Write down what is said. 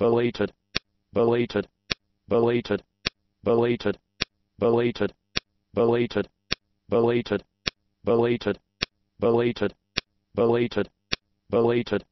belated, belated, belated, belated, belated, belated, belated, belated, belated, belated, belated,